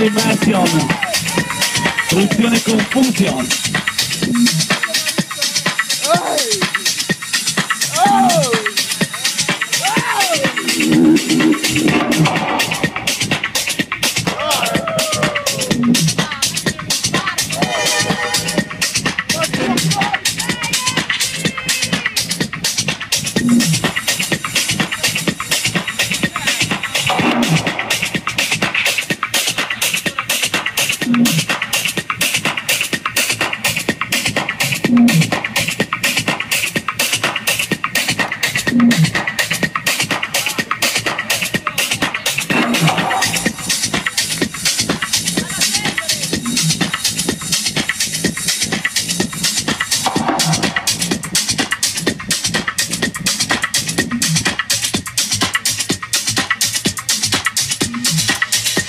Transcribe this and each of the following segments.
Animation. Producciones con función. Oh. Oh. Oh.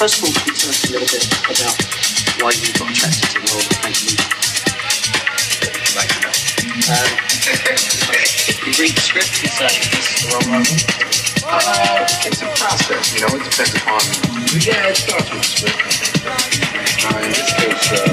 First of all, can you tell us a little bit about why you got attracted to the world of making music? Um, you read the script and say, this is the wrong album. Uh, it's a process, you know, it depends upon. Yeah, it starts with script. Uh, in this case, uh,